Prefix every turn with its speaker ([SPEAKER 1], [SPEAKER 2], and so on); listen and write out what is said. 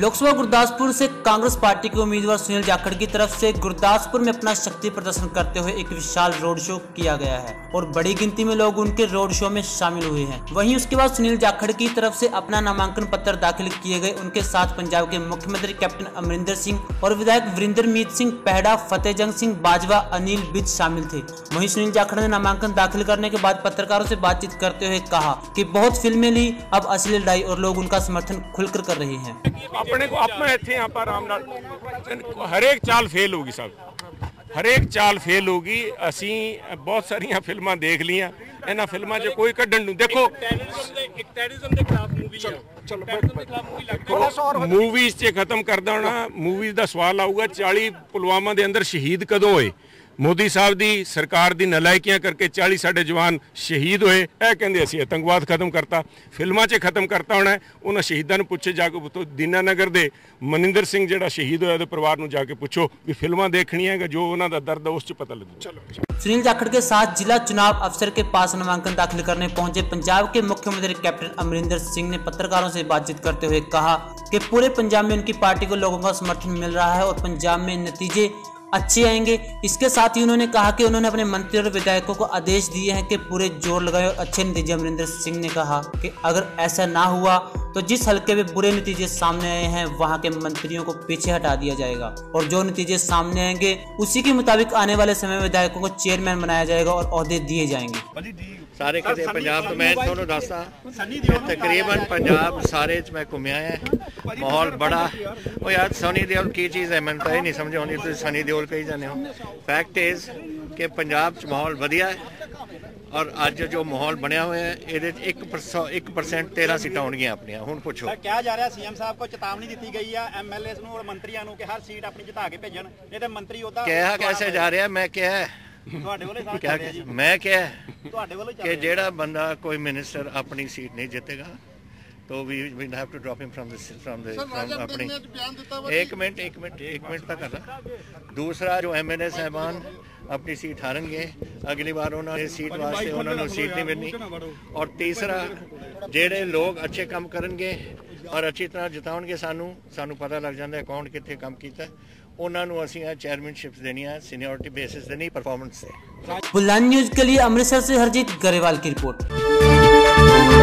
[SPEAKER 1] लोकसभा गुरदासपुर से कांग्रेस पार्टी के उम्मीदवार सुनील जाखड़ की तरफ़ से गुरदासपुर में अपना शक्ति प्रदर्शन करते हुए एक विशाल रोड शो किया गया है और बड़ी गिनती में लोग उनके रोड शो में शामिल हुए हैं। वहीं उसके बाद सुनील जाखड़ की तरफ़ से अपना नामांकन पत्र दाखिल किए गए। उनके साथ पंजाब के मुख्यमंत्री कैप्टन अमरिंदर सिंह और विधायक वीरेंद्र मीत सिंह, पहड़ा फतेहजंग सिंह, बाजवा अनिल बिज शामिल थे। वही सुनील जाखड़ ने नामांकन दाखिल करने के बाद पत्रकारों ऐसी बातचीत करते हुए कहा की बहुत फ़िल्में ली, अब असली लड़ाई और लोग उनका समर्थन खुलकर कर रहे हैं।
[SPEAKER 2] ਆਪਣੇ ਕੋ ਆਪਾਂ ਇੱਥੇ ਆਪਾਂ ਆਰਾਮ ਨਾਲ ਹਰੇਕ ਚਾਲ ਫੇਲ ਹੋਗੀ ਸਭ। ਹਰੇਕ ਚਾਲ ਫੇਲ ਹੋਗੀ ਅਸੀਂ ਬਹੁਤ ਸਾਰੀਆਂ ਫਿਲਮਾਂ ਦੇਖ ਲੀਆਂ ਇਹਨਾਂ ਫਿਲਮਾਂ 'ਚ ਕੋਈ ਕੱਢਣ ਨੂੰ ਦੇਖੋ
[SPEAKER 3] ਟੈਰਰਿਜ਼ਮ ਦੇ ਇੱਕ ਟੈਰਰਿਜ਼ਮ ਦੇ ਖਿਲਾਫ ਮੂਵੀ ਹੈ ਚਲੋ ਟੈਰਰਿਜ਼ਮ ਦੇ ਖਿਲਾਫ ਮੂਵੀ ਲੱਗਦੀ ਹੈ।
[SPEAKER 2] ਮੂਵੀਜ਼ 'ਚ ਖਤਮ ਕਰ ਦੇਣਾ ਮੂਵੀਜ਼ ਦਾ ਸਵਾਲ ਆਊਗਾ 40 ਪੁਲਵਾਮਾ ਦੇ ਅੰਦਰ ਸ਼ਹੀਦ ਕਦੋਂ ਹੋਏ? ਮੋਦੀ ਸਾਹਿਬ ਦੀ ਸਰਕਾਰ ਦੀ ਨਲਾਇਕੀਆਂ ਕਰਕੇ 40 ਸਾਡੇ ਜਵਾਨ ਸ਼ਹੀਦ ਹੋਏ ਇਹ ਕਹਿੰਦੇ ਅਸੀਂ ਆਤੰਕਵਾਦ ਖਤਮ ਕਰਤਾ ਫਿਲਮਾਂ 'ਚ ਖਤਮ ਕਰਤਾ ਹੋਣਾ ਹੈ। ਉਹਨਾਂ ਸ਼ਹੀਦਾਂ ਨੂੰ ਪੁੱਛੇ ਜਾ ਕੇ ਪੁੱਛੋ ਦੀਨਾਨਗਰ ਦੇ ਮਨਿੰਦਰ ਸਿੰਘ ਜਿਹੜਾ ਸ਼ਹੀਦ ਹੋਇਆ ਉਹਦੇ ਪਰਿਵਾਰ ਨੂੰ ਜਾ ਕੇ ਪੁੱਛੋ ਵੀ ਫਿਲਮਾਂ ਦੇਖਣੀਆਂ ਹੈਗਾ ਜੋ ਉਹਨਾਂ ਦਾ ਦਰਦ ਹੈ ਉਸ 'ਚ ਪਤਾ ਲੱਗੂ ਚਲੋ
[SPEAKER 1] सुनील जाखड़ के साथ जिला चुनाव अफसर के पास नामांकन दाखिल करने पहुंचे पंजाब के मुख्यमंत्री कैप्टन अमरिंदर सिंह ने पत्रकारों से बातचीत करते हुए कहा कि पूरे पंजाब में उनकी पार्टी को लोगों का समर्थन मिल रहा है और पंजाब में नतीजे अच्छे आएँगे। इसके साथ ही उन्होंने कहा कि उन्होंने अपने मंत्री और विधायकों को आदेश दिए हैं कि पूरे ज़ोर लगाए और अच्छे नतीजे अमरिंदर सिंह ने कहा कि अगर ऐसा ना हुआ तो जिस हल्के में बुरे नतीजे सामने आए हैं वहां के मंत्रियों को पीछे हटा दिया जाएगा और जो नतीजे सामने आएंगे उसी के मुताबिक आने वाले समय में विधायकों को चेयरमैन बनाया जाएगा और अहदे दिए जाएंगे
[SPEAKER 4] ਸਾਰੇ ਕਿਤੇ ਪੰਜਾਬ ਤੋਂ ਮੈਂ ਤੁਹਾਨੂੰ ਦੱਸਦਾ ਤਕਰੀਬਨ ਪੰਜਾਬ ਸਾਰੇ ਚ ਮੈਂ ਘੁੰਮਿਆ ਹੈ ਮਾਹੌਲ ਬੜਾ ਉਹ ਯਾਰ ਸਨੀ ਦਿਓਲ ਕੀ ਚੀਜ਼ ਹੈ ਮੈਨੂੰ ਤਾਂ ਇਹ ਨਹੀਂ ਸਮਝ ਆਉਂਦੀ ਤੁਸੀਂ ਸਨੀ ਦਿਓਲ ਕਹੀ ਜਾਂਦੇ ਹੋ ਫੈਕਟ ਇਜ਼ ਕਿ ਪੰਜਾਬ ਚ ਮਾਹੌਲ ਵਧੀਆ ਹੈ ਔਰ ਅੱਜ ਜੋ ਮਾਹੌਲ ਬਣਿਆ ਹੋਇਆ ਹੈ ਇਹਦੇ ਚ 1% 1% 13 ਸੀਟਾਂ ਹੋਣਗੀਆਂ ਆਪਣੀਆਂ ਹੁਣ ਪੁੱਛੋ
[SPEAKER 3] ਸਰ ਕਿਹਾ ਜਾ ਰਿਹਾ ਸੀਐਮ ਸਾਹਿਬ ਕੋ ਚੇਤਾਵਨੀ ਦਿੱਤੀ ਗਈ ਆ ਐਮਐਲਏਸ ਨੂੰ ਔਰ ਮੰਤਰੀਆਂ ਨੂੰ ਕਿ ਹਰ ਸੀਟ ਆਪਣੀ ਜਿਤਾ ਕੇ ਭੇਜਣ ਨਹੀਂ ਤੇ ਮੰਤਰੀ ਉਹਦਾ
[SPEAKER 4] ਕਿਹਾ ਕੈਸੇ ਜਾ ਰਿਹਾ ਮੈਂ ਕਿਹਾ ਹੈ।
[SPEAKER 3] ਤੁਹਾਡੇ ਵੱਲੋਂ ਹੀ ਸਾਰਾ
[SPEAKER 4] ਕਿਹਾ
[SPEAKER 3] ਚੱਲ ਰਿਹਾ ਜੀ
[SPEAKER 4] ਮੈਂ ਕਿਹਾ ਹੈ।
[SPEAKER 3] ਤੁਹਾਡੇ ਵੱਲੋਂ ਹੀ ਚੱਲ
[SPEAKER 4] ਕਿ
[SPEAKER 3] ਰਿਹਾ
[SPEAKER 4] ਜਿਹੜਾ ਬੰਦਾ ਕੋਈ ਮਿਨਿਸਟਰ ਆਪਣੀ ਸੀਟ ਨਹੀਂ ਜਿੱਤੇਗਾ तो we will have to drop him from this from the from अपनी एक मिनट एक मिनट एक मिनट तक कर रहा दूसरा जो एम एन ए साहबान अपनी सीट हारेंगे अगली बार उन्होंने सीट वास्ते उन्होंने सीट नहीं मिलनी और तीसरा ਜਿਹੜੇ ਲੋਕ ਅੱਛੇ ਕੰਮ ਕਰਨਗੇ ਔਰ ਅੱਛੀ ਤਰ੍ਹਾਂ ਜਿਤਾਉਣਗੇ ਸਾਨੂੰ ਸਾਨੂੰ ਪਤਾ ਲੱਗ ਜਾਂਦਾ ਹੈ ਕੌਣ ਕਿੱਥੇ ਕੰਮ ਕੀਤਾ ਹੈ। ਉਹਨਾਂ ਨੂੰ ਅਸੀਂ ਇਹ ਚੇਅਰਮੈਨਸ਼ਿਪਸ ਦੇਣੀਆਂ ਸੀਨੀਅਰਿਟੀ ਬੇਸਿਸ ਤੇ ਨਹੀਂ ਪਰਫਾਰਮੈਂਸ ਤੇ
[SPEAKER 1] बुलंद न्यूज के लिए अमृतसर से हरजीत गरेवाल की रिपोर्ट